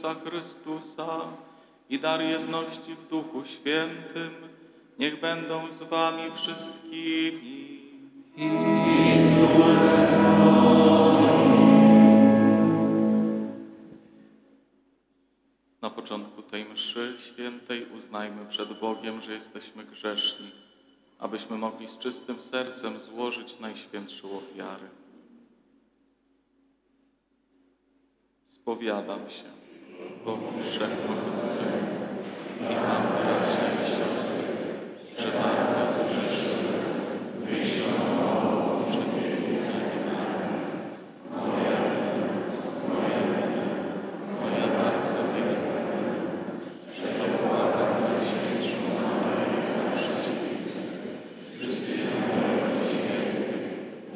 Jezusa Chrystusa i dar jedności w Duchu Świętym niech będą z wami wszystkimi. Na początku tej mszy świętej uznajmy przed Bogiem, że jesteśmy grzeszni, abyśmy mogli z czystym sercem złożyć najświętszą ofiarę. Spowiadam się Bogu Wszechmogącemu i Wam, bracia i siostry, że bardzo zgrzeszyłem myślą, mową, czynieniem i zaniedbaniem. Moja wina, moja wina, moja bardzo wielka wina, że to błagam Najświętszą Maryję za przeciwnicę, wszystkich aniołów świętych,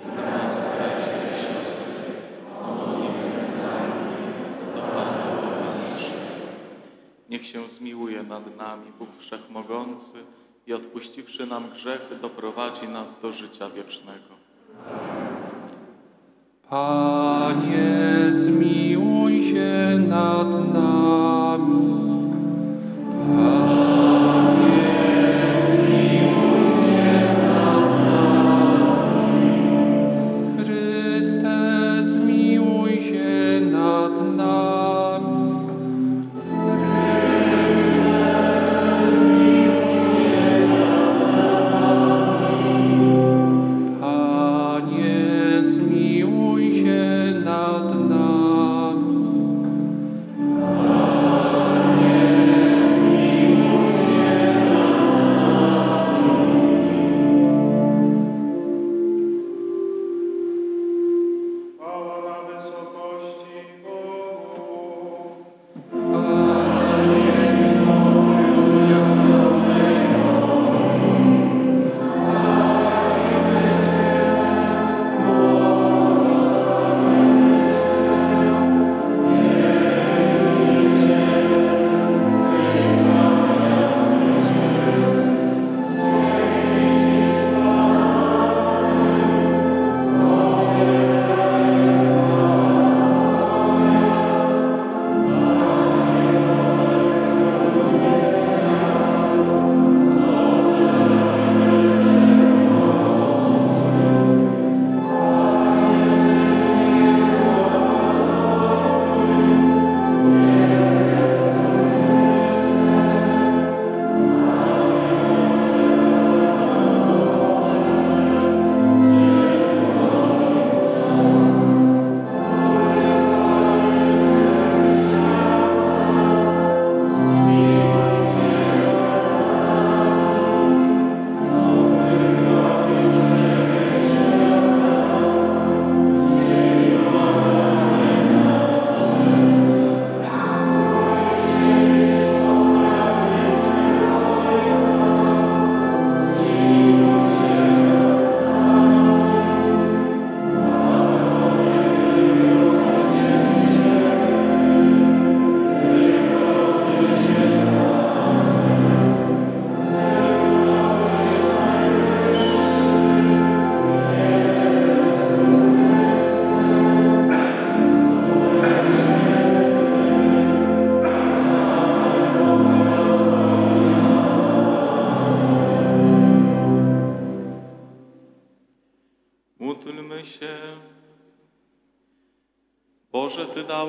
i nas, bracia i siostry, modlitwę za mnie, do Pana Boga naszego. Niech się zmiłuje nad nami Bóg Wszechmogący i odpuściwszy nam grzechy, doprowadzi nas do życia wiecznego. Panie, zmiłuj się nad nami. Panie,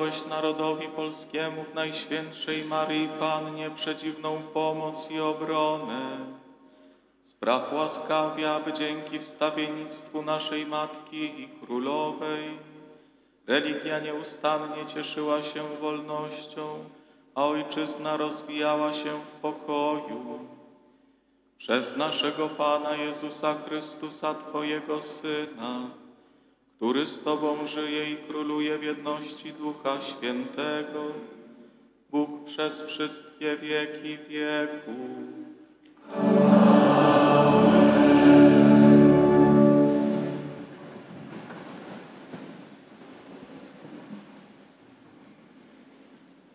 Dałeś narodowi polskiemu w Najświętszej Maryi Pannie przedziwną pomoc i obronę. Spraw łaskawie, aby dzięki wstawiennictwu naszej Matki i Królowej religia nieustannie cieszyła się wolnością, a Ojczyzna rozwijała się w pokoju. Przez naszego Pana Jezusa Chrystusa, Twojego Syna, który z Tobą żyje i króluje w jedności Ducha Świętego, Bóg przez wszystkie wieki wieków.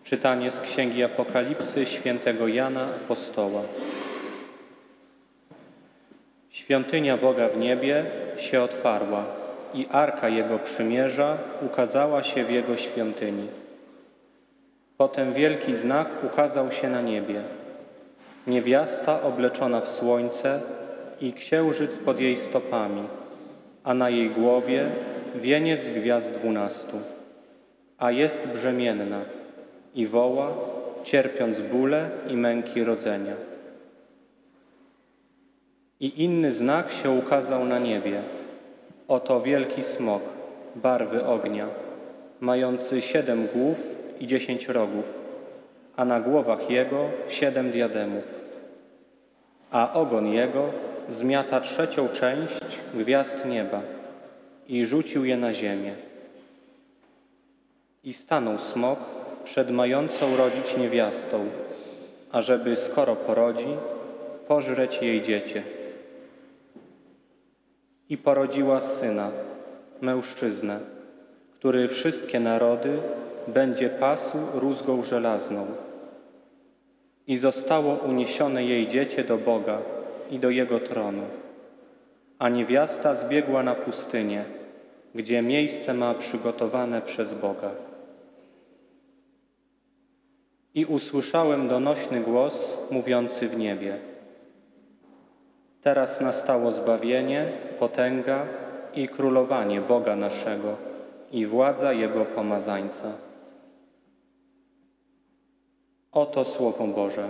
Czytanie z Księgi Apokalipsy świętego Jana Apostoła. Świątynia Boga w niebie się otwarła i arka Jego przymierza ukazała się w Jego świątyni. Potem wielki znak ukazał się na niebie. Niewiasta obleczona w słońce i księżyc pod jej stopami, a na jej głowie wieniec gwiazd dwunastu. A jest brzemienna i woła, cierpiąc bóle i męki rodzenia. I inny znak się ukazał na niebie. Oto wielki smok, barwy ognia, mający siedem głów i dziesięć rogów, a na głowach jego siedem diademów. A ogon jego zmiata trzecią część gwiazd nieba i rzucił je na ziemię. I stanął smok przed mającą rodzić niewiastą, ażeby skoro porodzi, pożreć jej dziecię. I porodziła syna, mężczyznę, który wszystkie narody będzie pasł rózgą żelazną. I zostało uniesione jej dziecię do Boga i do Jego tronu. A niewiasta zbiegła na pustynię, gdzie miejsce ma przygotowane przez Boga. I usłyszałem donośny głos mówiący w niebie. Teraz nastało zbawienie, potęga i królowanie Boga naszego i władza Jego pomazańca. Oto Słowo Boże.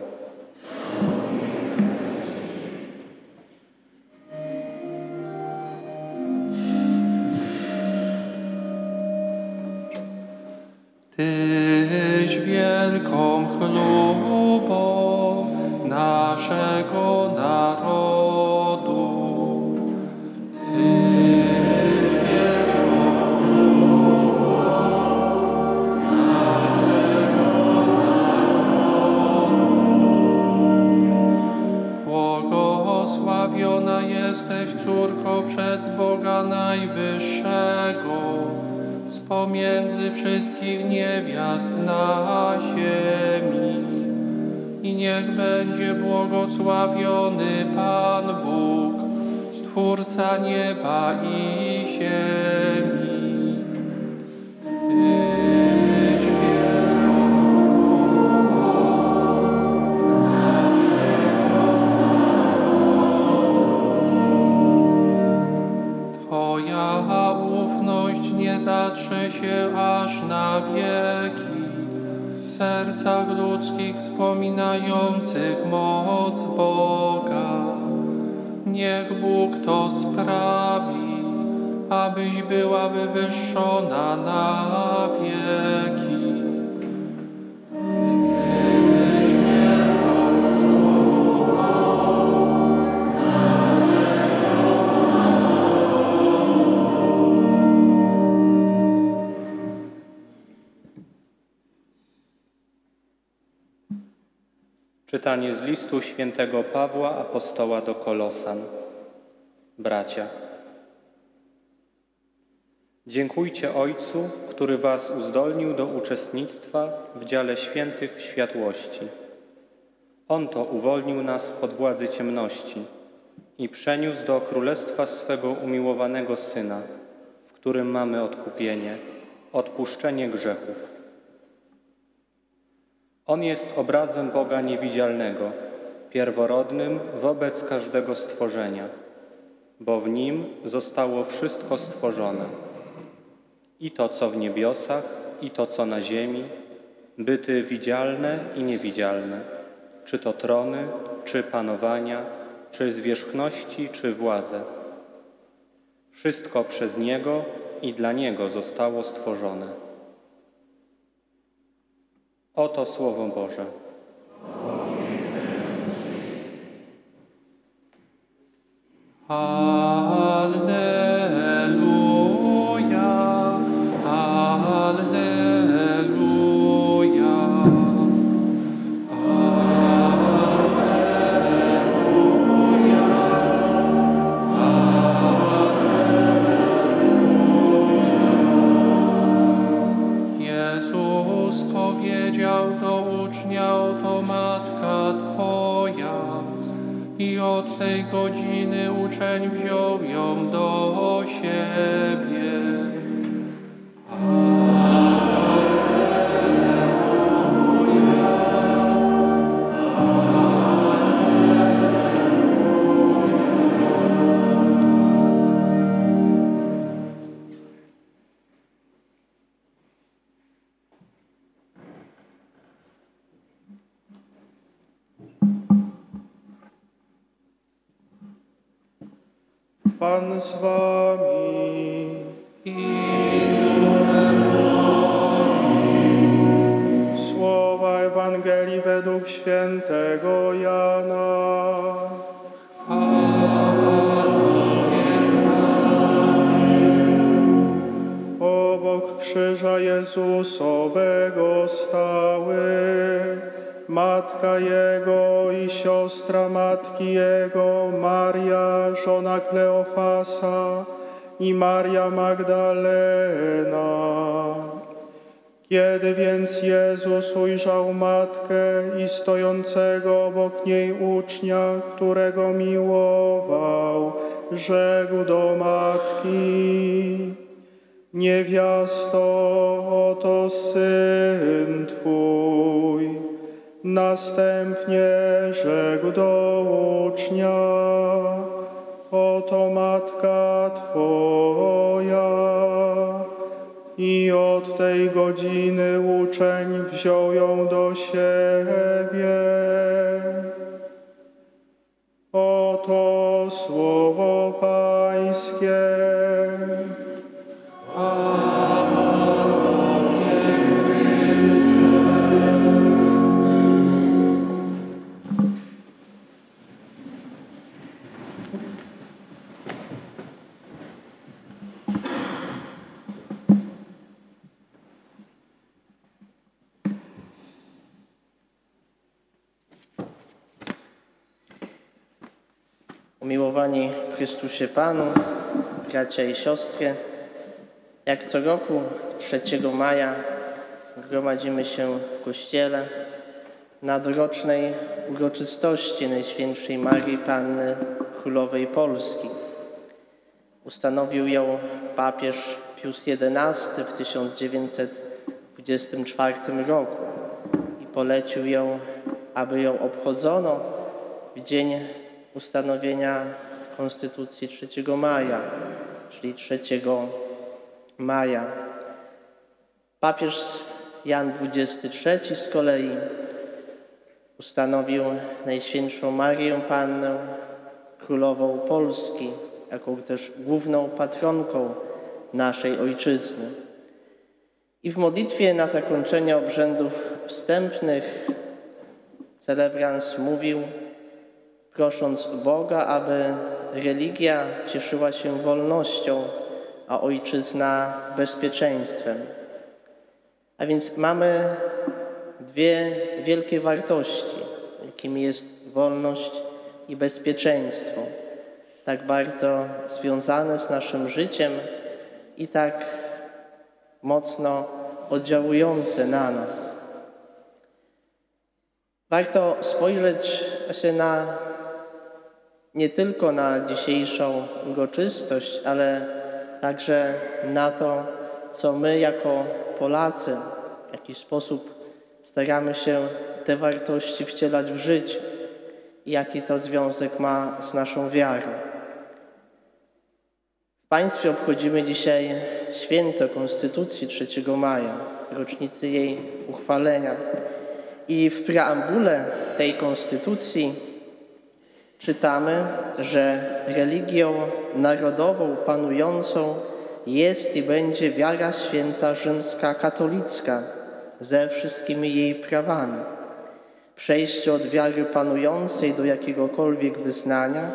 Czytanie z listu świętego Pawła apostoła do Kolosan. Bracia, dziękujcie Ojcu, który was uzdolnił do uczestnictwa w dziale świętych w światłości. On to uwolnił nas spod władzy ciemności i przeniósł do królestwa swego umiłowanego Syna, w którym mamy odkupienie, odpuszczenie grzechów. On jest obrazem Boga niewidzialnego, pierworodnym wobec każdego stworzenia, bo w Nim zostało wszystko stworzone. I to, co w niebiosach, i to, co na ziemi, byty widzialne i niewidzialne, czy to trony, czy panowania, czy zwierzchności, czy władze. Wszystko przez Niego i dla Niego zostało stworzone. Oto Słowo Boże. Alleluja, tej godziny uczeń wziął ją do siebie. Pan z wami. I z Słowa Ewangelii według świętego Jana. Obok krzyża Jezusowego stały matka Jego i siostra matki Jego, Maria, żona Kleofasa i Maria Magdalena. Kiedy więc Jezus ujrzał matkę i stojącego obok niej ucznia, którego miłował, rzekł do matki: Niewiasto, oto syn twój. Następnie rzekł do ucznia: Oto matka twoja. I od tej godziny uczeń wziął ją do siebie. Oto słowo Pańskie. Umiłowani w Chrystusie Panu, bracia i siostry, jak co roku 3 maja gromadzimy się w Kościele na dorocznej uroczystości Najświętszej Marii Panny Królowej Polski. Ustanowił ją papież Pius XI w 1924 roku i polecił ją, aby ją obchodzono w dzień ustanowienia Konstytucji 3 maja, czyli 3 maja. Papież Jan XXIII z kolei ustanowił Najświętszą Marię Pannę Królową Polski, jaką też główną patronką naszej Ojczyzny. I w modlitwie na zakończenie obrzędów wstępnych celebrans mówił, prosząc Boga, aby religia cieszyła się wolnością, a ojczyzna bezpieczeństwem. A więc mamy dwie wielkie wartości, jakimi jest wolność i bezpieczeństwo, tak bardzo związane z naszym życiem i tak mocno oddziałujące na nas. Warto spojrzeć właśnie na nie tylko na dzisiejszą uroczystość, ale także na to, co my jako Polacy w jakiś sposób staramy się te wartości wcielać w życie i jaki to związek ma z naszą wiarą. W państwie obchodzimy dzisiaj święto Konstytucji 3 maja, rocznicy jej uchwalenia. I w preambule tej konstytucji czytamy, że religią narodową panującą jest i będzie wiara święta rzymska katolicka ze wszystkimi jej prawami. Przejście od wiary panującej do jakiegokolwiek wyznania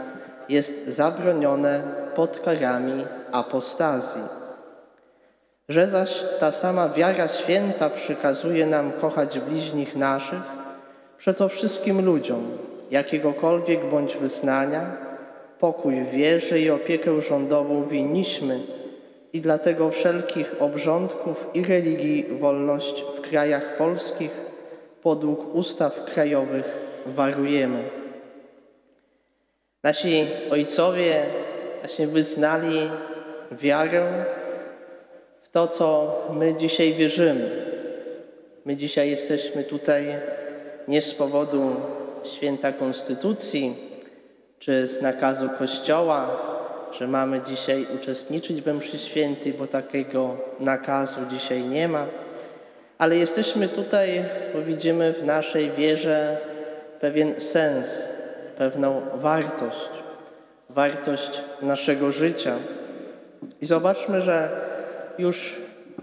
jest zabronione pod karami apostazji. Że zaś ta sama wiara święta przykazuje nam kochać bliźnich naszych, przeto wszystkim ludziom, jakiegokolwiek bądź wyznania, pokój w wierze i opiekę rządową winniśmy i dlatego wszelkich obrządków i religii wolność w krajach polskich podług ustaw krajowych warujemy. Nasi ojcowie właśnie wyznali wiarę w to, co my dzisiaj wierzymy. My dzisiaj jesteśmy tutaj nie z powodu święta Konstytucji czy z nakazu Kościoła, że mamy dzisiaj uczestniczyć we mszy świętej, bo takiego nakazu dzisiaj nie ma. Ale jesteśmy tutaj, bo widzimy w naszej wierze pewien sens, pewną wartość, wartość naszego życia. I zobaczmy, że już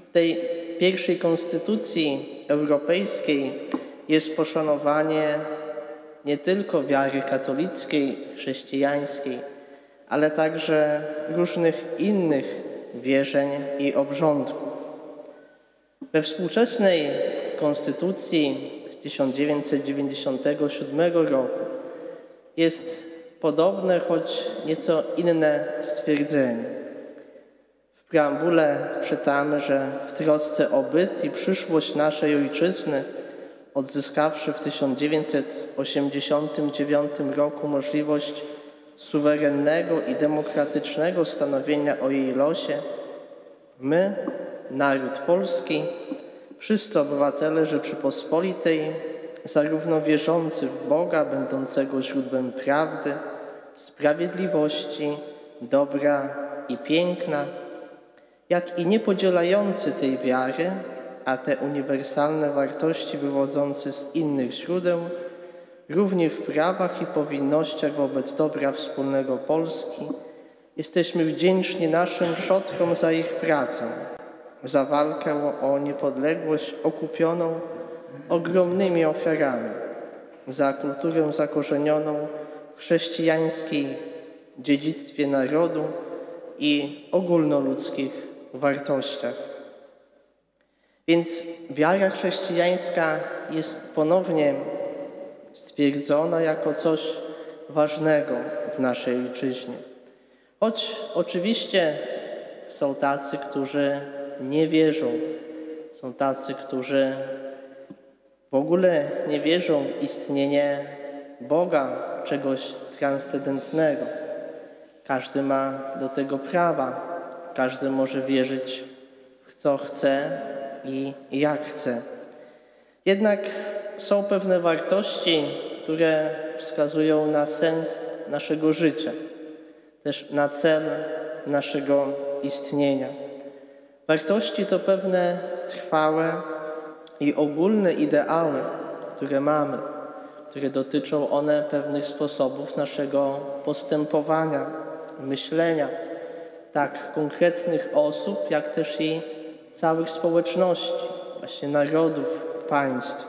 w tej pierwszej konstytucji europejskiej jest poszanowanie nie tylko wiary katolickiej, chrześcijańskiej, ale także różnych innych wierzeń i obrządków. We współczesnej konstytucji z 1997 roku jest podobne, choć nieco inne stwierdzenie. W preambule czytamy, że w trosce o byt i przyszłość naszej ojczyzny, odzyskawszy w 1989 roku możliwość suwerennego i demokratycznego stanowienia o jej losie, my, naród polski, wszyscy obywatele Rzeczypospolitej, zarówno wierzący w Boga, będącego źródłem prawdy, sprawiedliwości, dobra i piękna, jak i niepodzielający tej wiary, a te uniwersalne wartości wywodzące z innych źródeł, równie w prawach i powinnościach wobec dobra wspólnego Polski, jesteśmy wdzięczni naszym przodkom za ich pracę, za walkę o niepodległość okupioną ogromnymi ofiarami, za kulturę zakorzenioną w chrześcijańskiej dziedzictwie narodu i ogólnoludzkich wartościach. Więc wiara chrześcijańska jest ponownie stwierdzona jako coś ważnego w naszej ojczyźnie. Choć oczywiście są tacy, którzy nie wierzą, są tacy, którzy w ogóle nie wierzą w istnienie Boga, czegoś transcendentnego. Każdy ma do tego prawa, każdy może wierzyć w co chce i jak chce. Jednak są pewne wartości, które wskazują na sens naszego życia, też na cel naszego istnienia. Wartości to pewne trwałe i ogólne ideały, które mamy, które dotyczą one pewnych sposobów naszego postępowania, myślenia, tak konkretnych osób, jak też i całych społeczności, właśnie narodów, państw.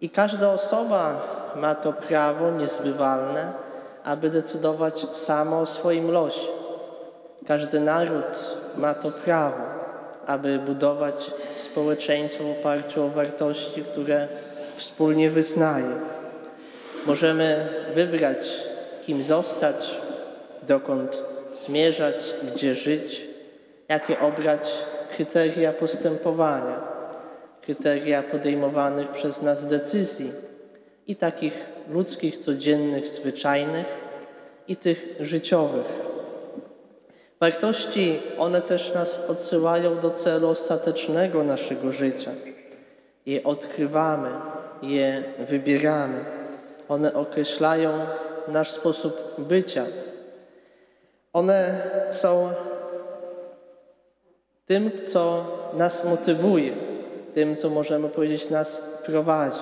I każda osoba ma to prawo niezbywalne, aby decydować samo o swoim losie. Każdy naród ma to prawo, aby budować społeczeństwo w oparciu o wartości, które wspólnie wyznaje. Możemy wybrać, kim zostać, dokąd zmierzać, gdzie żyć, jakie obrać kryteria postępowania, kryteria podejmowanych przez nas decyzji i takich ludzkich, codziennych, zwyczajnych i tych życiowych. Wartości, one też nas odsyłają do celu ostatecznego naszego życia. Je odkrywamy, je wybieramy. One określają nasz sposób bycia. One są tym, co nas motywuje, tym, co możemy powiedzieć nas prowadzi.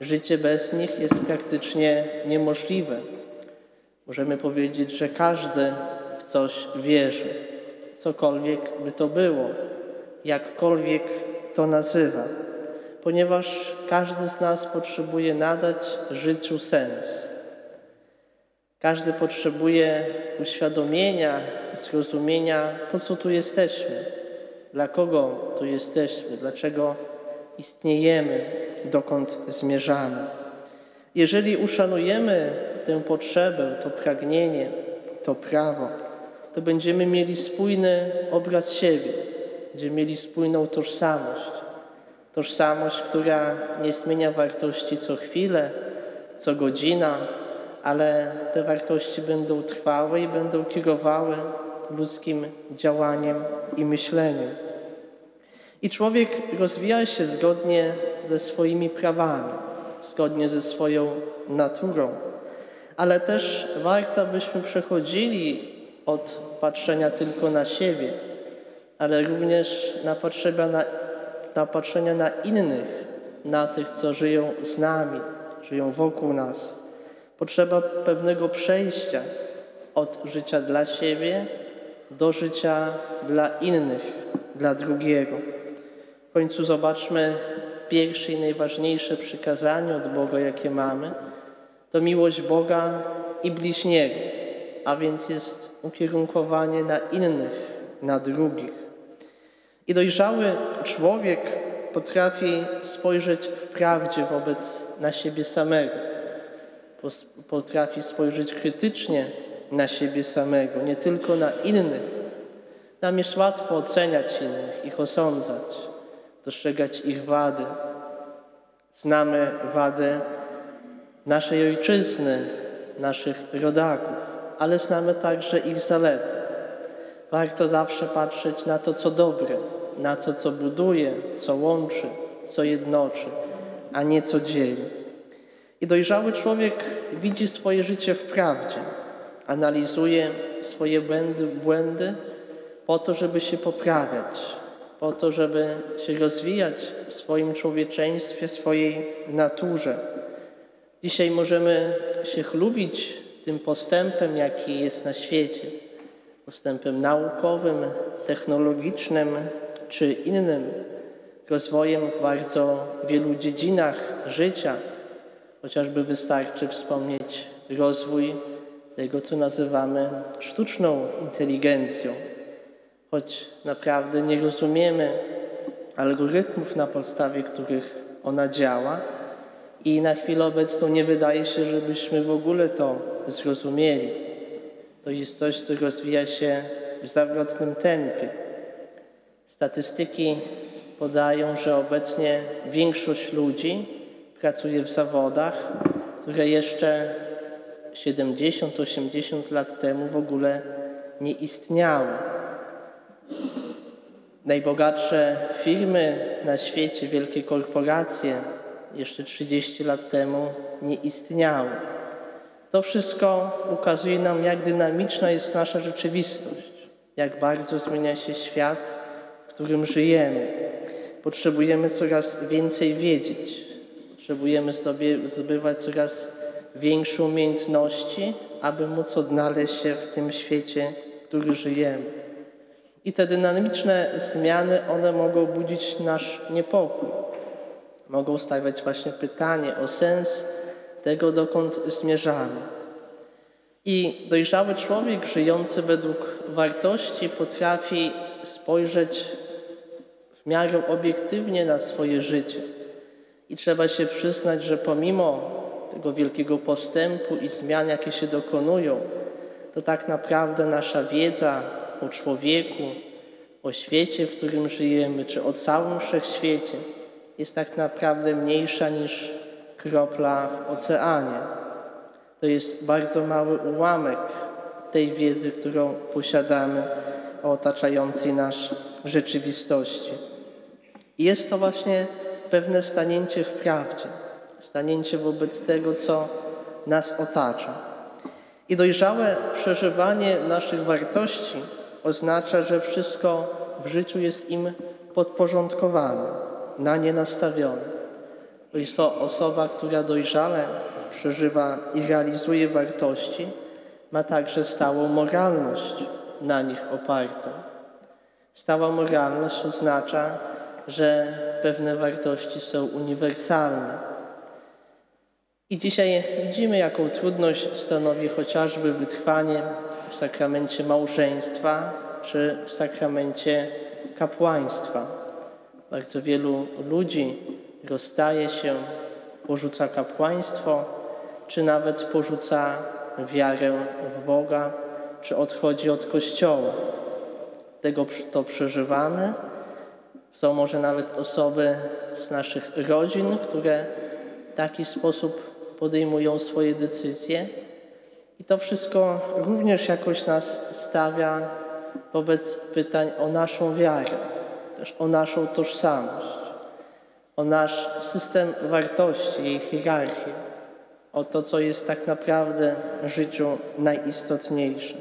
Życie bez nich jest praktycznie niemożliwe. Możemy powiedzieć, że każdy w coś wierzy, cokolwiek by to było, jakkolwiek to nazywa, ponieważ każdy z nas potrzebuje nadać życiu sens. Każdy potrzebuje uświadomienia, zrozumienia, po co tu jesteśmy, dla kogo tu jesteśmy, dlaczego istniejemy, dokąd zmierzamy. Jeżeli uszanujemy tę potrzebę, to pragnienie, to prawo, to będziemy mieli spójny obraz siebie, będziemy mieli spójną tożsamość. Tożsamość, która nie zmienia wartości co chwilę, co godzina, ale te wartości będą trwałe i będą kierowały ludzkim działaniem i myśleniem. I człowiek rozwija się zgodnie ze swoimi prawami, zgodnie ze swoją naturą, ale też warto, byśmy przechodzili od patrzenia tylko na siebie, ale również na patrzenia na, na patrzenia na innych, na tych, co żyją z nami, żyją wokół nas. Potrzeba pewnego przejścia od życia dla siebie do życia dla innych, dla drugiego. W końcu zobaczmy pierwsze i najważniejsze przykazanie od Boga, jakie mamy, to miłość Boga i bliźniego, a więc jest ukierunkowanie na innych, na drugich. I dojrzały człowiek potrafi spojrzeć w prawdzie wobec na siebie samego. Potrafi spojrzeć krytycznie na siebie samego, nie tylko na innych. Nam jest łatwo oceniać innych, ich osądzać, dostrzegać ich wady. Znamy wady naszej ojczyzny, naszych rodaków, ale znamy także ich zalety. Warto zawsze patrzeć na to, co dobre, na to, co buduje, co łączy, co jednoczy, a nie co dzieli. I dojrzały człowiek widzi swoje życie w prawdzie, analizuje swoje błędy, błędy po to, żeby się poprawiać, po to, żeby się rozwijać w swoim człowieczeństwie, swojej naturze. Dzisiaj możemy się chlubić tym postępem, jaki jest na świecie, postępem naukowym, technologicznym czy innym rozwojem w bardzo wielu dziedzinach życia. Chociażby wystarczy wspomnieć rozwój tego, co nazywamy sztuczną inteligencją. Choć naprawdę nie rozumiemy algorytmów, na podstawie których ona działa, i na chwilę obecną nie wydaje się, żebyśmy w ogóle to zrozumieli. To jest coś, co rozwija się w zawrotnym tempie. Statystyki podają, że obecnie większość ludzi pracuje w zawodach, które jeszcze 70-80 lat temu w ogóle nie istniały. Najbogatsze firmy na świecie, wielkie korporacje jeszcze 30 lat temu nie istniały. To wszystko ukazuje nam, jak dynamiczna jest nasza rzeczywistość, jak bardzo zmienia się świat, w którym żyjemy. Potrzebujemy coraz więcej wiedzieć, potrzebujemy sobie zdobywać coraz większe umiejętności, aby móc odnaleźć się w tym świecie, w którym żyjemy. I te dynamiczne zmiany, one mogą budzić nasz niepokój. Mogą stawiać właśnie pytanie o sens tego, dokąd zmierzamy. I dojrzały człowiek żyjący według wartości potrafi spojrzeć w miarę obiektywnie na swoje życie. I trzeba się przyznać, że pomimo tego wielkiego postępu i zmian, jakie się dokonują, to tak naprawdę nasza wiedza o człowieku, o świecie, w którym żyjemy, czy o całym wszechświecie jest tak naprawdę mniejsza niż kropla w oceanie. To jest bardzo mały ułamek tej wiedzy, którą posiadamy o otaczającej nas rzeczywistości. I jest to właśnie pewne stanięcie w prawdzie, stanięcie wobec tego, co nas otacza. I dojrzałe przeżywanie naszych wartości oznacza, że wszystko w życiu jest im podporządkowane, na nie nastawione. To jest to osoba, która dojrzale przeżywa i realizuje wartości, ma także stałą moralność na nich opartą. Stała moralność oznacza, że pewne wartości są uniwersalne. I dzisiaj widzimy, jaką trudność stanowi chociażby wytrwanie w sakramencie małżeństwa czy w sakramencie kapłaństwa. Bardzo wielu ludzi rozstaje się, porzuca kapłaństwo, czy nawet porzuca wiarę w Boga, czy odchodzi od Kościoła. Tego to przeżywamy. Są może nawet osoby z naszych rodzin, które w taki sposób podejmują swoje decyzje I to wszystko również jakoś nas stawia wobec pytań o naszą wiarę, też o naszą tożsamość, o nasz system wartości, jej hierarchię, o to, co jest tak naprawdę w życiu najistotniejsze.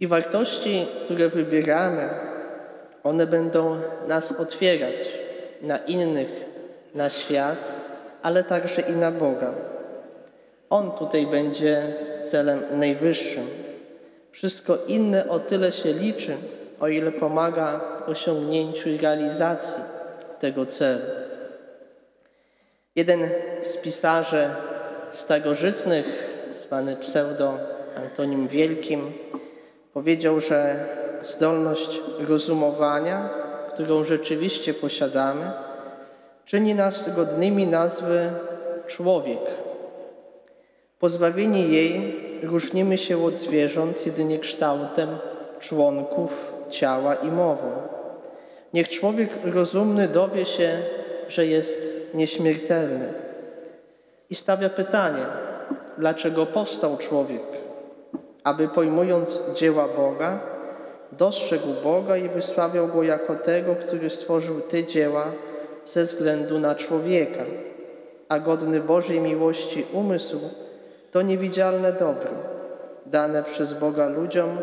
I wartości, które wybieramy, one będą nas otwierać na innych, na świat, ale także i na Boga. On tutaj będzie celem najwyższym. Wszystko inne o tyle się liczy, o ile pomaga osiągnięciu i realizacji tego celu. Jeden z pisarzy starożytnych, zwany pseudo Antonim Wielkim, powiedział, że zdolność rozumowania, którą rzeczywiście posiadamy, czyni nas godnymi nazwy człowiek. Pozbawieni jej różnimy się od zwierząt jedynie kształtem członków ciała i mową. Niech człowiek rozumny dowie się, że jest nieśmiertelny. I stawia pytanie, dlaczego powstał człowiek? Aby pojmując dzieła Boga, dostrzegł Boga i wysławiał Go jako tego, który stworzył te dzieła ze względu na człowieka, a godny Bożej miłości umysł to niewidzialne dobro, dane przez Boga ludziom,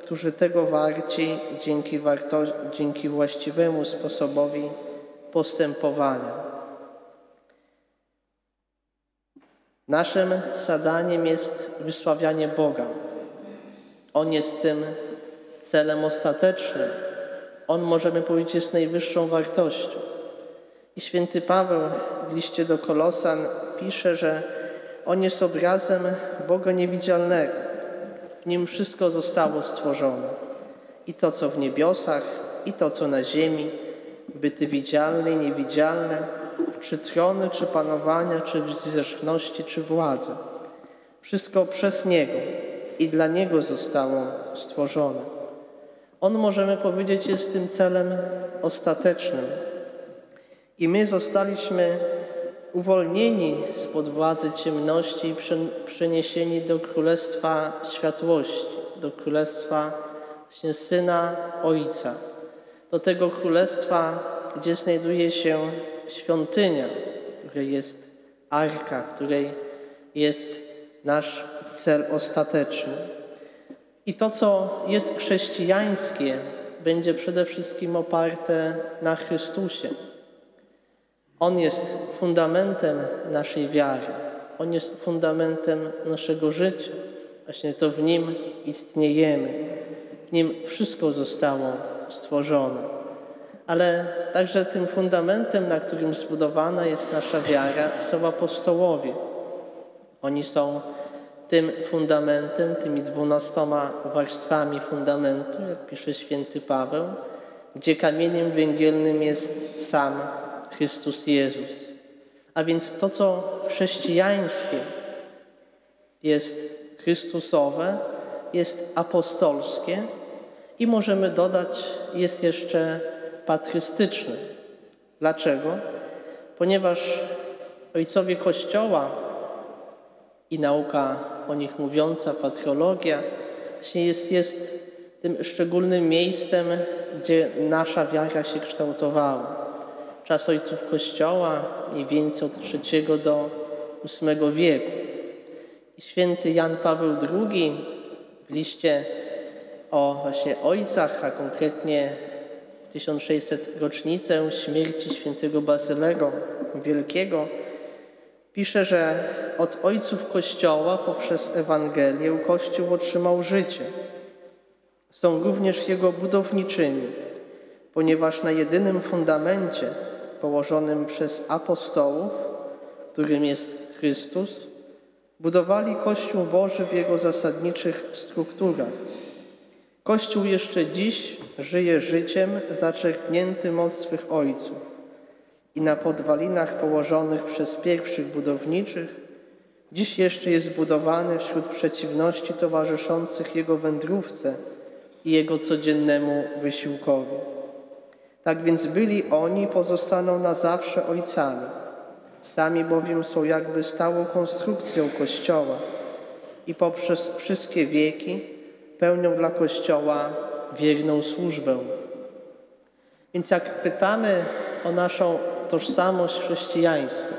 którzy tego warci dzięki, warto- dzięki właściwemu sposobowi postępowania. Naszym zadaniem jest wysławianie Boga. On jest tym celem ostatecznym. On, możemy powiedzieć, jest najwyższą wartością. I święty Paweł w liście do Kolosan pisze, że on jest obrazem Boga niewidzialnego. W nim wszystko zostało stworzone. I to, co w niebiosach, i to, co na ziemi, byty widzialne i niewidzialne, czy trony, czy panowania, czy zwierzchności, czy władze. Wszystko przez Niego i dla Niego zostało stworzone. On, możemy powiedzieć, jest tym celem ostatecznym. I my zostaliśmy uwolnieni spod władzy ciemności i przeniesieni do Królestwa Światłości, do Królestwa Syna Ojca, do tego Królestwa, gdzie znajduje się świątynia, której jest arka, której jest nasz cel ostateczny. I to, co jest chrześcijańskie, będzie przede wszystkim oparte na Chrystusie. On jest fundamentem naszej wiary. On jest fundamentem naszego życia. Właśnie to w Nim istniejemy. W Nim wszystko zostało stworzone. Ale także tym fundamentem, na którym zbudowana jest nasza wiara, są apostołowie. Oni są tym fundamentem, tymi dwunastoma warstwami fundamentu, jak pisze święty Paweł, gdzie kamieniem węgielnym jest sam Chrystus Jezus. A więc to, co chrześcijańskie jest Chrystusowe, jest apostolskie i możemy dodać, jest jeszcze patrystyczne. Dlaczego? Ponieważ ojcowie Kościoła i nauka o nich mówiąca, patriologia, właśnie jest, jest tym szczególnym miejscem, gdzie nasza wiara się kształtowała. Czas ojców Kościoła, mniej więcej od III do VIII wieku. I święty Jan Paweł II w liście o właśnie ojcach, a konkretnie w 1600 rocznicę śmierci świętego Bazylego Wielkiego, pisze, że od ojców Kościoła poprzez Ewangelię Kościół otrzymał życie. Są również jego budowniczymi, ponieważ na jedynym fundamencie położonym przez apostołów, którym jest Chrystus, budowali Kościół Boży w jego zasadniczych strukturach. Kościół jeszcze dziś żyje życiem zaczerpniętym od swych ojców i na podwalinach położonych przez pierwszych budowniczych dziś jeszcze jest budowany wśród przeciwności towarzyszących jego wędrówce i jego codziennemu wysiłkowi. Tak więc byli oni pozostaną na zawsze ojcami. Sami bowiem są jakby stałą konstrukcją Kościoła, i poprzez wszystkie wieki pełnią dla Kościoła wierną służbę. Więc jak pytamy o naszą tożsamość chrześcijańską,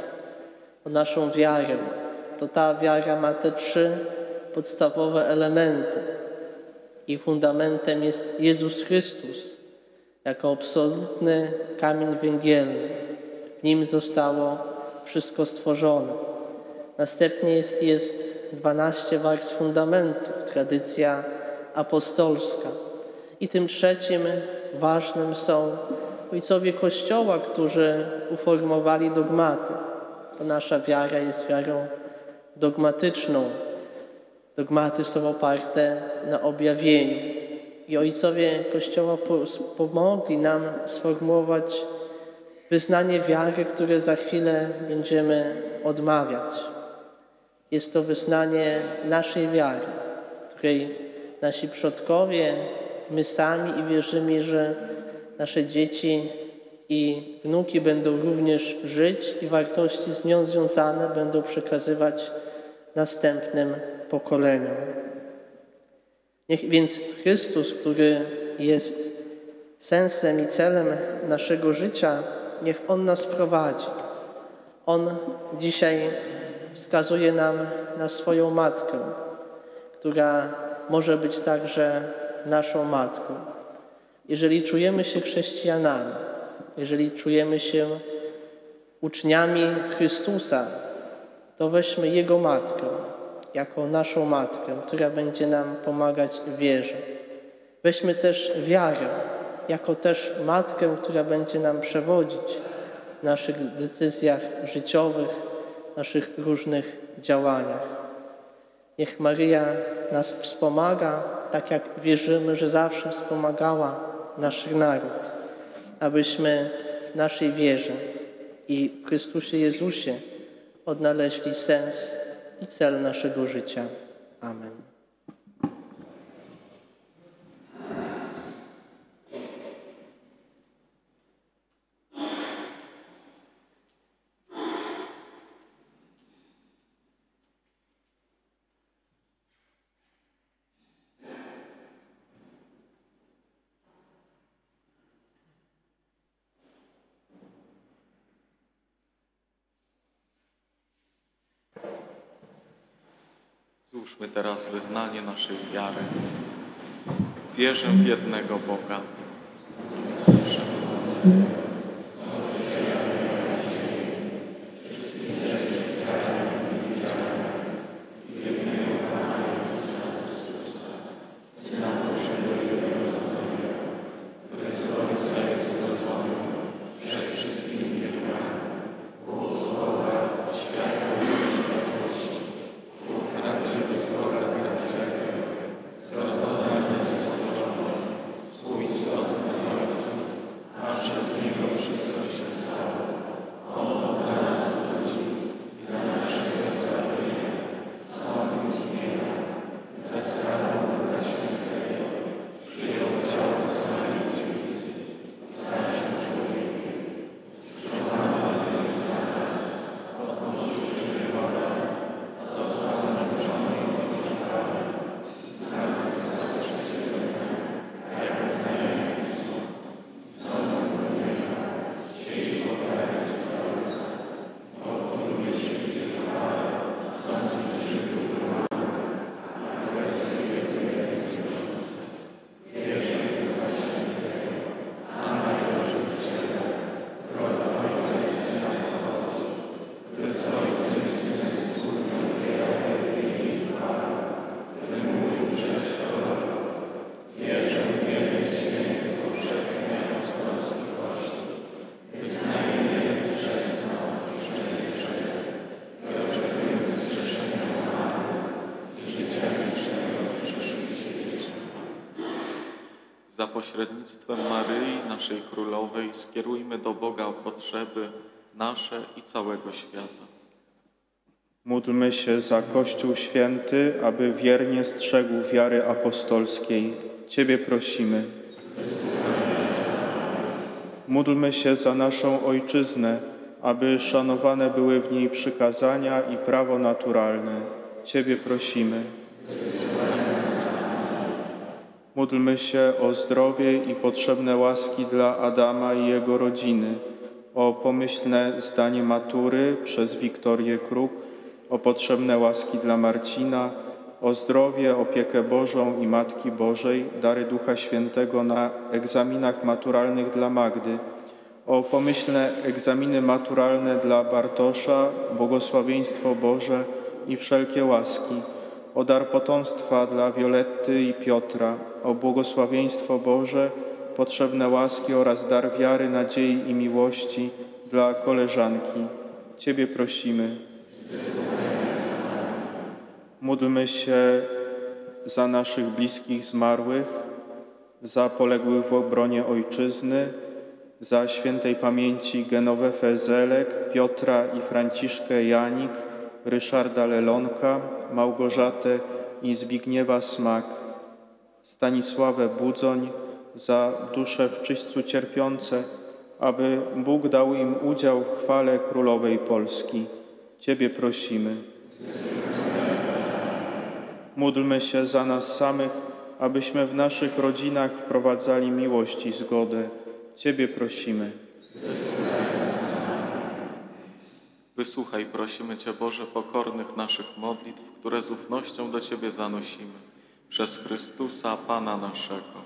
o naszą wiarę, to ta wiara ma te trzy podstawowe elementy. I fundamentem jest Jezus Chrystus jako absolutny kamień węgielny. W nim zostało wszystko stworzone. Następnie jest, jest 12 warstw fundamentów, tradycja apostolska. I tym trzecim ważnym są ojcowie Kościoła, którzy uformowali dogmaty. To nasza wiara jest wiarą dogmatyczną. Dogmaty są oparte na objawieniu. I ojcowie Kościoła pomogli nam sformułować wyznanie wiary, które za chwilę będziemy odmawiać. Jest to wyznanie naszej wiary, której nasi przodkowie, my sami i wierzymy, że nasze dzieci i wnuki będą również żyć i wartości z nią związane będą przekazywać następnym pokoleniom. Niech więc Chrystus, który jest sensem i celem naszego życia, niech On nas prowadzi. On dzisiaj wskazuje nam na swoją Matkę, która może być także naszą Matką. Jeżeli czujemy się chrześcijanami, jeżeli czujemy się uczniami Chrystusa, to weźmy Jego Matkę jako naszą Matkę, która będzie nam pomagać w wierze. Weźmy też wiarę jako też Matkę, która będzie nam przewodzić w naszych decyzjach życiowych, naszych różnych działaniach. Niech Maryja nas wspomaga, tak jak wierzymy, że zawsze wspomagała nasz naród, abyśmy w naszej wierze i w Chrystusie Jezusie odnaleźli sens i cel naszego życia. Amen. Złóżmy teraz wyznanie naszej wiary. Wierzę w jednego Boga, Ojca Za pośrednictwem Maryi, naszej Królowej, skierujmy do Boga potrzeby nasze i całego świata. Módlmy się za Kościół Święty, aby wiernie strzegł wiary apostolskiej. Ciebie prosimy. Módlmy się za naszą Ojczyznę, aby szanowane były w niej przykazania i prawo naturalne. Ciebie prosimy. Módlmy się o zdrowie i potrzebne łaski dla Adama i jego rodziny, o pomyślne zdanie matury przez Wiktorię Kruk, o potrzebne łaski dla Marcina, o zdrowie, opiekę Bożą i Matki Bożej, dary Ducha Świętego na egzaminach maturalnych dla Magdy, o pomyślne egzaminy maturalne dla Bartosza, błogosławieństwo Boże i wszelkie łaski, o dar potomstwa dla Violetty i Piotra, o błogosławieństwo Boże, potrzebne łaski oraz dar wiary, nadziei i miłości dla koleżanki. Ciebie prosimy. Módlmy się za naszych bliskich zmarłych, za poległych w obronie Ojczyzny, za świętej pamięci Genowefę Zelek, Piotra i Franciszkę Janik, Ryszarda Lelonka, Małgorzatę i Zbigniewa Smak, Stanisławę Budzoń, za dusze w czyśćcu cierpiące, aby Bóg dał im udział w chwale Królowej Polski. Ciebie prosimy. Módlmy się za nas samych, abyśmy w naszych rodzinach wprowadzali miłość i zgodę. Ciebie prosimy. Wysłuchaj, prosimy Cię, Boże, pokornych naszych modlitw, które z ufnością do Ciebie zanosimy. Przez Chrystusa, Pana naszego.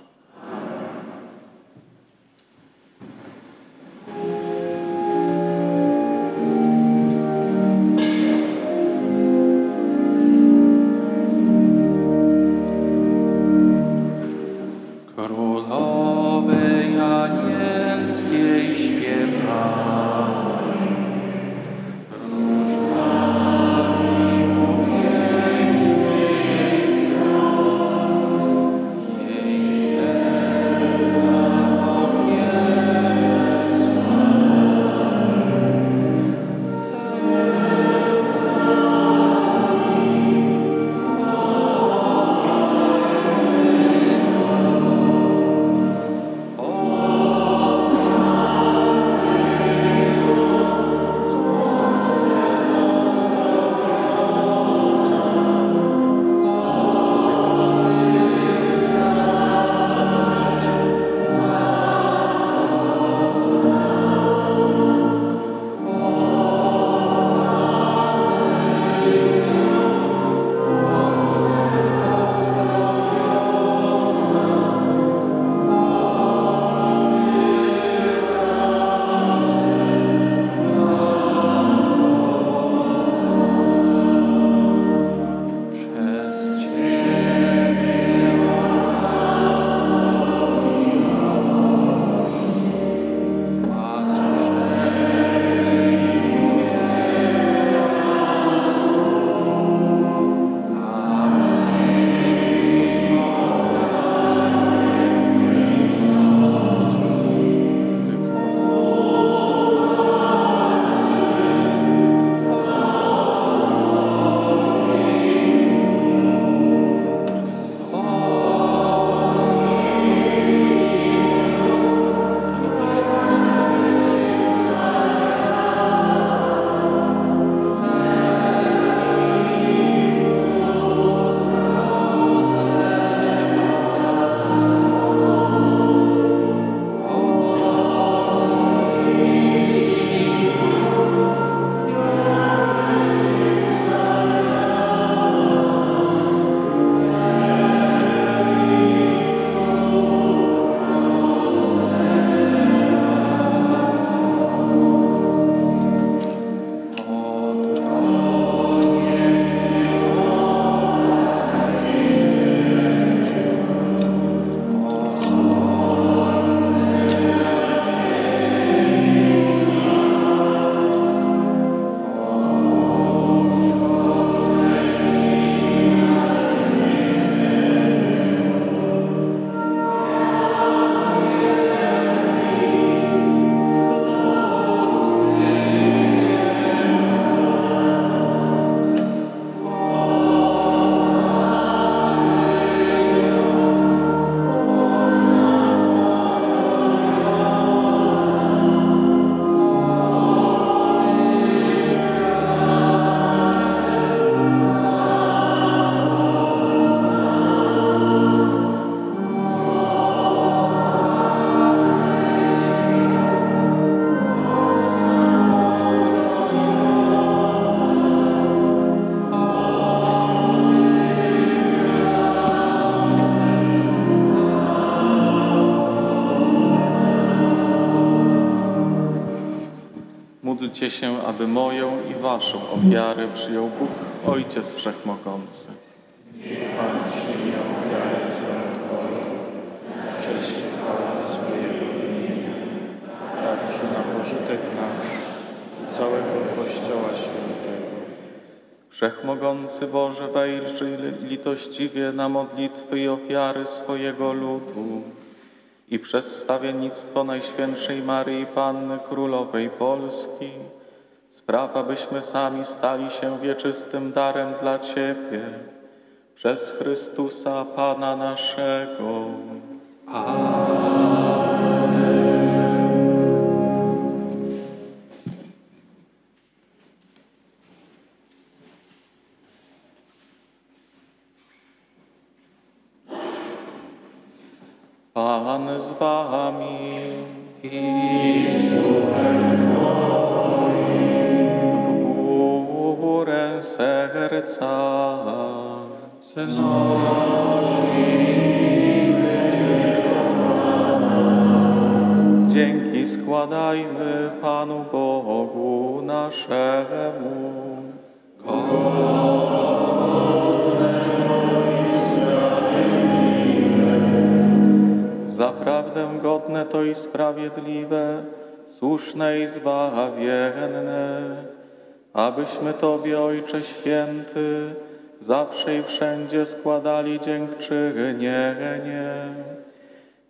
Módlcie się, aby moją i waszą ofiarę przyjął Bóg, Ojciec Wszechmogący. Pan przyjmie ofiarę z rąk Twoich, w cześć chwałę swojego imienia, także na pożytek nasz i całego Kościoła Świętego. Wszechmogący Boże, wejrzyj litościwie na modlitwy i ofiary swojego ludu i przez wstawiennictwo Najświętszej Maryi Panny Królowej Polski spraw, abyśmy sami stali się wieczystym darem dla Ciebie przez Chrystusa Pana naszego. Pan z wami. Serca. Dzięki składajmy Panu Bogu naszemu. Zaprawdę godne to i sprawiedliwe, słuszne i zbawienne, abyśmy Tobie, Ojcze Święty, zawsze i wszędzie składali dziękczynienie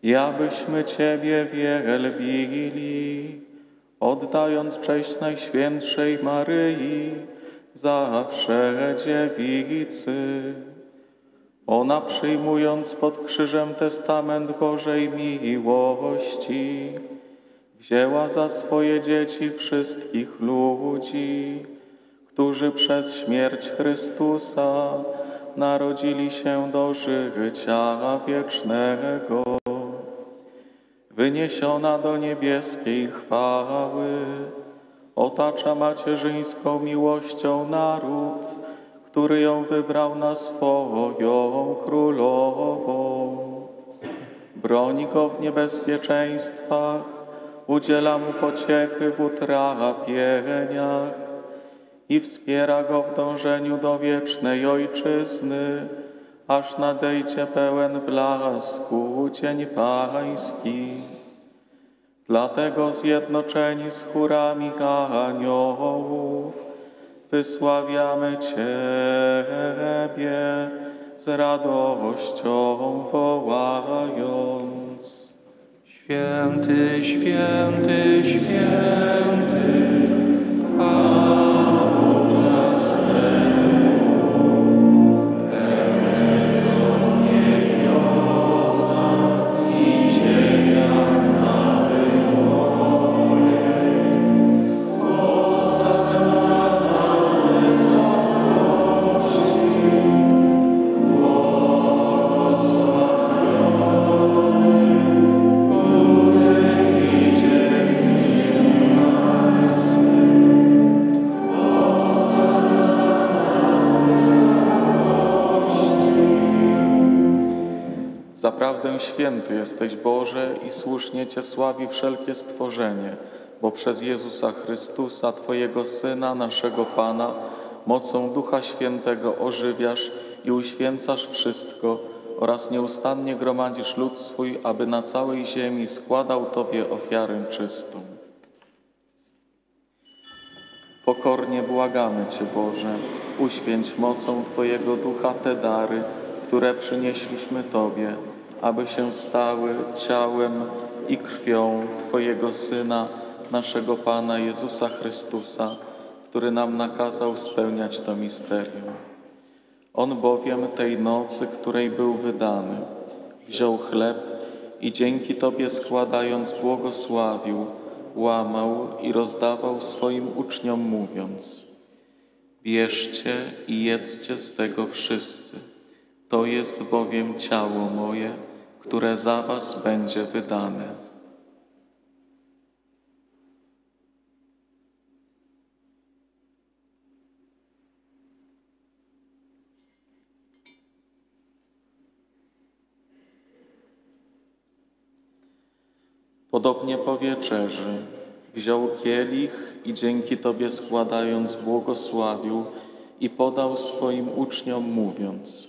i abyśmy Ciebie wielbili, oddając cześć Najświętszej Maryi, zawsze dziewicy. Ona przyjmując pod krzyżem testament Bożej miłości, wzięła za swoje dzieci wszystkich ludzi, którzy przez śmierć Chrystusa narodzili się do życia wiecznego. Wyniesiona do niebieskiej chwały, otacza macierzyńską miłością naród, który ją wybrał na swoją królową. Broni go w niebezpieczeństwach, udziela mu pociechy w utrapieniach i wspiera go w dążeniu do wiecznej ojczyzny, aż nadejdzie pełen blasku dzień pański. Dlatego zjednoczeni z chórami aniołów, wysławiamy Ciebie z radością wołając. Święty, święty, święty, Pan jesteś Boże i słusznie Cię sławi wszelkie stworzenie, bo przez Jezusa Chrystusa, Twojego Syna, naszego Pana, mocą Ducha Świętego ożywiasz i uświęcasz wszystko oraz nieustannie gromadzisz lud swój, aby na całej ziemi składał Tobie ofiarę czystą. Pokornie błagamy Cię, Boże, uświęć mocą Twojego Ducha te dary, które przynieśliśmy Tobie, aby się stały ciałem i krwią Twojego Syna, naszego Pana Jezusa Chrystusa, który nam nakazał spełniać to misterium. On bowiem tej nocy, której był wydany, wziął chleb i dzięki Tobie składając błogosławił, łamał i rozdawał swoim uczniom, mówiąc: Bierzcie i jedzcie z tego wszyscy. To jest bowiem ciało moje, które za Was będzie wydane. Podobnie po wieczerzy, Wziął kielich i dzięki Tobie składając błogosławił i podał swoim uczniom mówiąc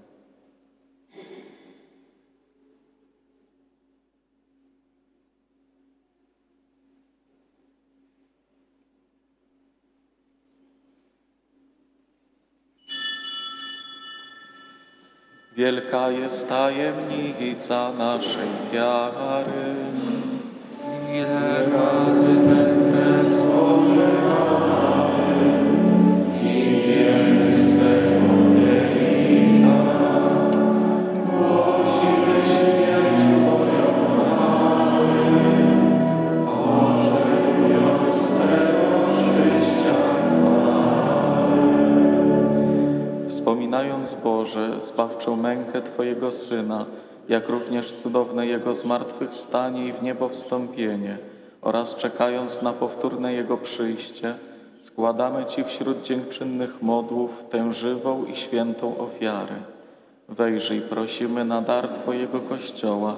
Wielka jest tajemnica naszej wiary. Ile razy Wspominając Boże, zbawczą mękę Twojego Syna, jak również cudowne Jego zmartwychwstanie i w niebo wstąpienie oraz czekając na powtórne Jego przyjście, składamy Ci wśród dziękczynnych modłów tę żywą i świętą ofiarę. Wejrzyj, prosimy na dar Twojego Kościoła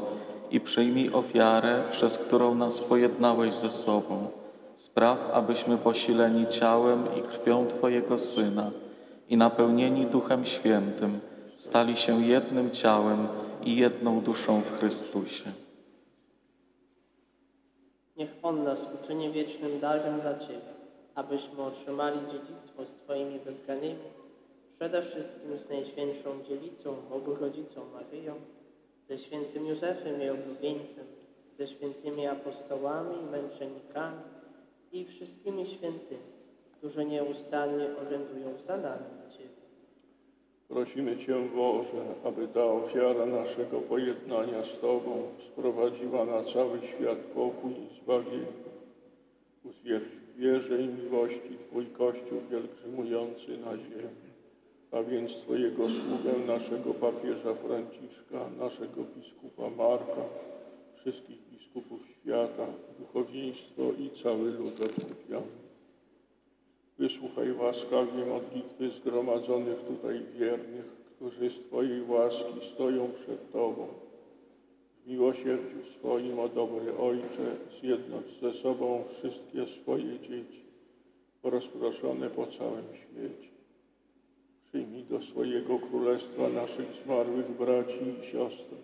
i przyjmij ofiarę, przez którą nas pojednałeś ze sobą. Spraw, abyśmy posileni ciałem i krwią Twojego Syna i napełnieni Duchem Świętym stali się jednym ciałem i jedną duszą w Chrystusie. Niech On nas uczyni wiecznym darem dla Ciebie, abyśmy otrzymali dziedzictwo z Twoimi wybranymi, przede wszystkim z Najświętszą Dziewicą, Bogu Rodzicą Maryją, ze świętym Józefem i oblubieńcem, ze świętymi apostołami męczennikami i wszystkimi świętymi, którzy nieustannie nami na Ciebie. Prosimy Cię, Boże, aby ta ofiara naszego pojednania z Tobą sprowadziła na cały świat pokój i zbawienie. Utwierdź wierze i miłości Twój Kościół pielgrzymujący na ziemi, a więc Twojego sługę, naszego papieża Franciszka, naszego biskupa Marka, wszystkich biskupów świata, duchowieństwo i cały lud odkupiony. Wysłuchaj łaskawie modlitwy zgromadzonych tutaj wiernych, którzy z Twojej łaski stoją przed Tobą. W miłosierdziu swoim, o dobry Ojcze, zjednocz ze sobą wszystkie swoje dzieci, rozproszone po całym świecie. Przyjmij do swojego królestwa naszych zmarłych braci i siostry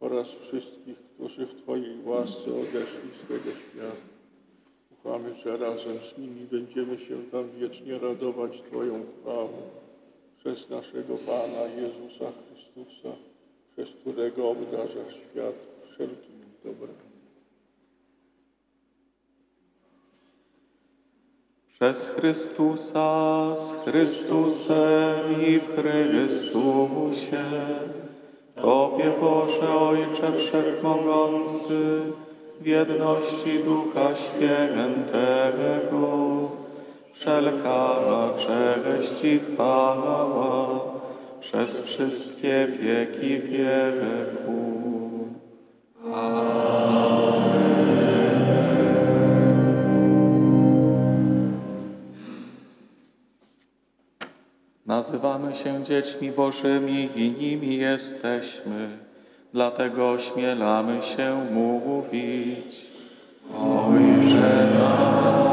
oraz wszystkich, którzy w Twojej łasce odeszli z tego świata. Ufamy, że razem z nimi będziemy się tam wiecznie radować Twoją chwałą przez naszego Pana Jezusa Chrystusa, przez którego obdarzasz świat wszelkimi dobrami. Przez Chrystusa, z Chrystusem i w Chrystusie, Tobie Boże Ojcze Wszechmogący, w jedności Ducha Świętego, wszelka cześć i chwała przez wszystkie wieki wieków. Nazywamy się dziećmi Bożymi i nimi jesteśmy, dlatego ośmielamy się mówić. Ojcze nasz,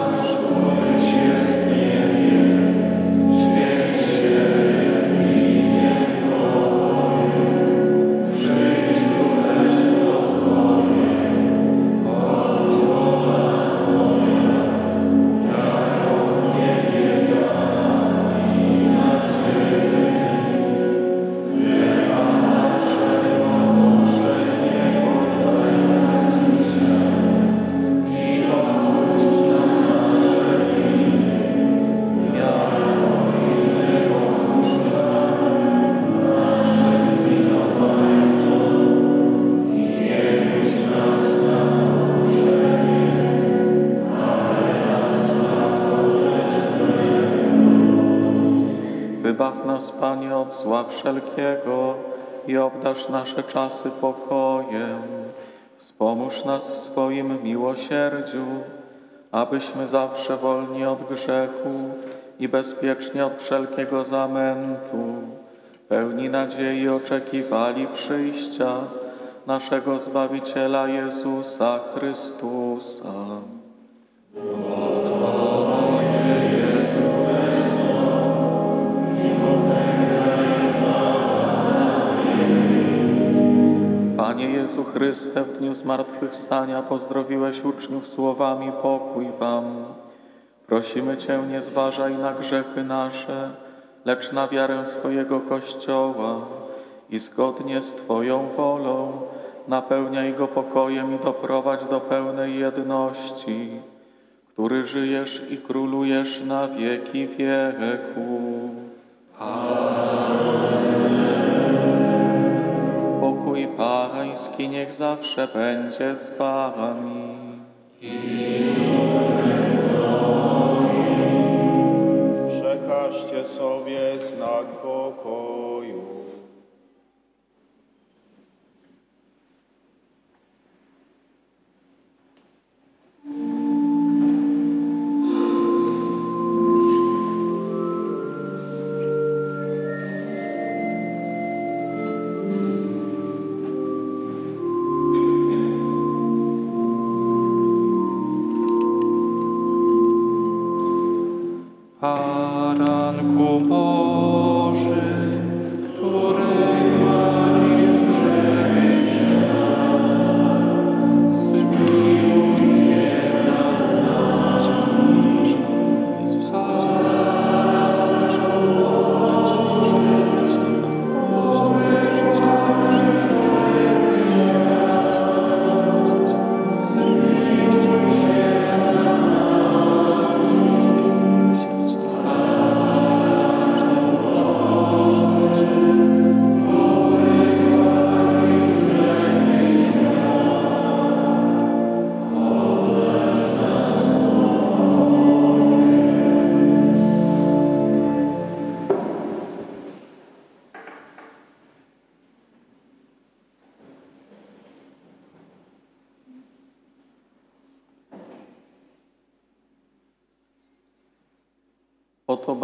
obdarz nasze czasy pokojem, Wspomóż nas w swoim miłosierdziu, abyśmy zawsze wolni od grzechu i bezpiecznie od wszelkiego zamętu, pełni nadziei oczekiwali przyjścia naszego Zbawiciela Jezusa Chrystusa. Panie Jezu Chryste, w dniu zmartwychwstania pozdrowiłeś uczniów słowami pokój wam. Prosimy Cię, nie zważaj na grzechy nasze, lecz na wiarę swojego Kościoła i zgodnie z Twoją wolą napełniaj go pokojem i doprowadź do pełnej jedności, który żyjesz i królujesz na wieki wieków. Pokój Pański niech zawsze będzie z Wami. Przekażcie sobie znak pokoju.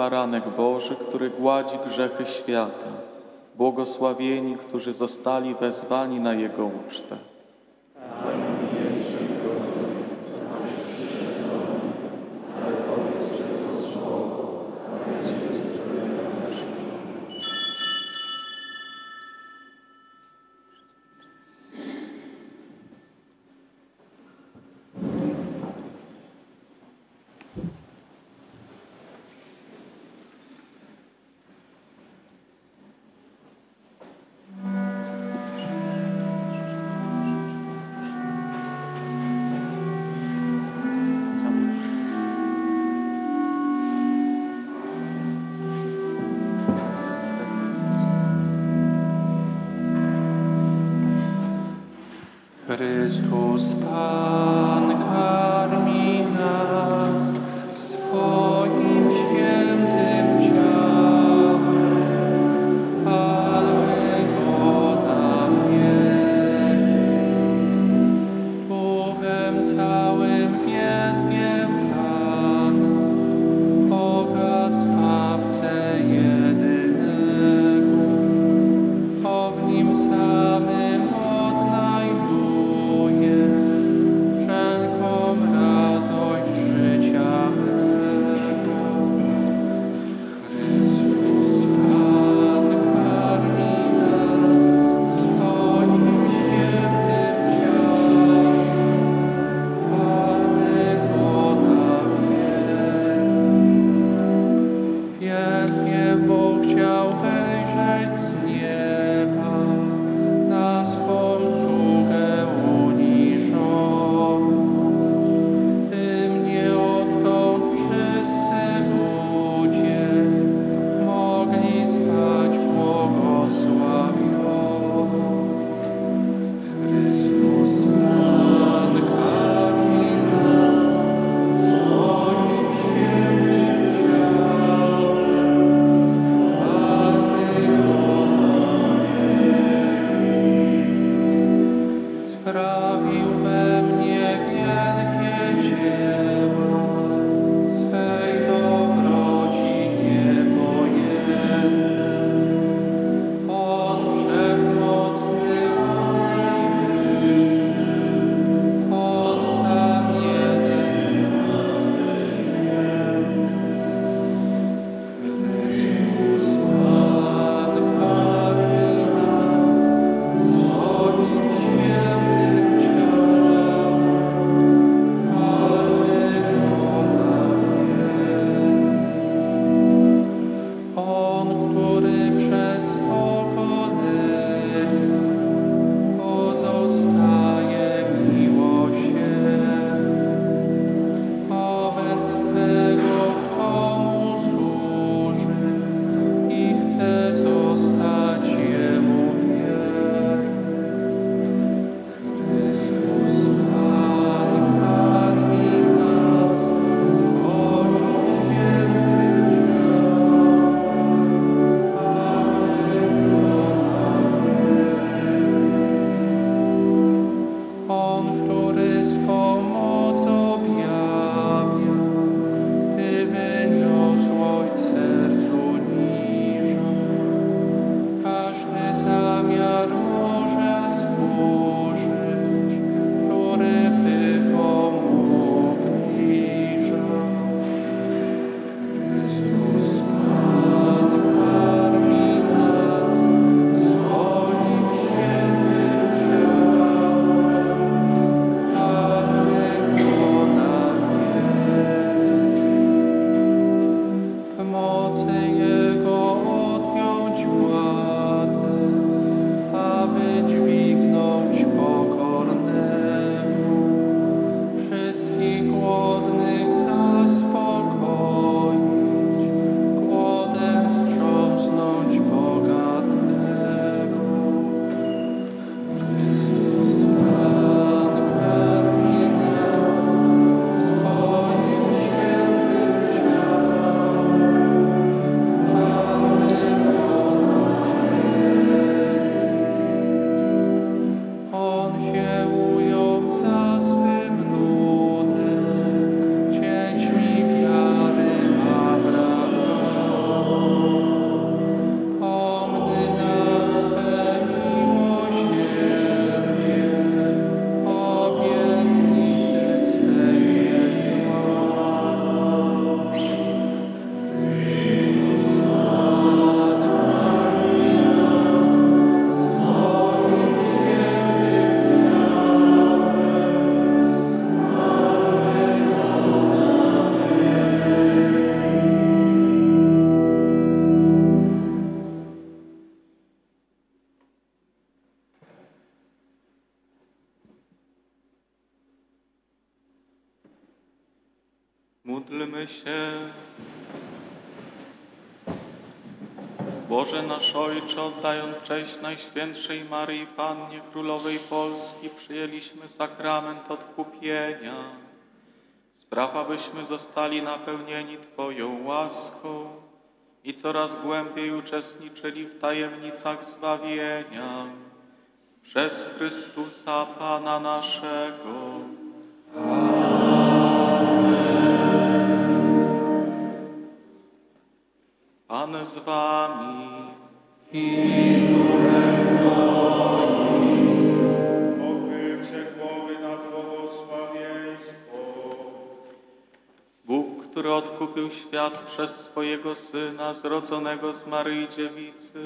Baranek Boży, który gładzi grzechy świata. Błogosławieni, którzy zostali wezwani na Jego ucztę. Chrystus Pan się. Boże nasz Ojcze, oddając cześć Najświętszej Maryi Pannie Królowej Polski, przyjęliśmy sakrament odkupienia. Spraw, abyśmy zostali napełnieni Twoją łaską i coraz głębiej uczestniczyli w tajemnicach zbawienia. Przez Chrystusa Pana naszego. Pan z Wami. Pochylcie głowy na błogosławieństwo. Bóg, który odkupił świat przez swojego Syna, zrodzonego z Maryi Dziewicy,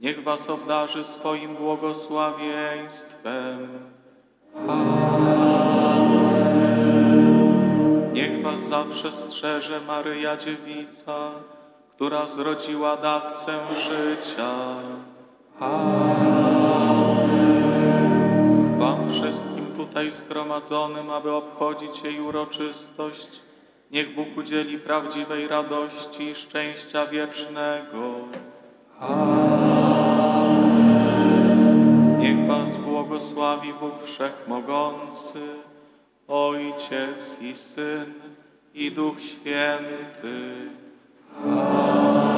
niech Was obdarzy swoim błogosławieństwem. Niech Was zawsze strzeże Maryja Dziewica, która zrodziła dawcę życia. Wam wszystkim tutaj zgromadzonym, aby obchodzić jej uroczystość, niech Bóg udzieli prawdziwej radości i szczęścia wiecznego. Niech Was błogosławi Bóg Wszechmogący, Ojciec i Syn i Duch Święty. Amen.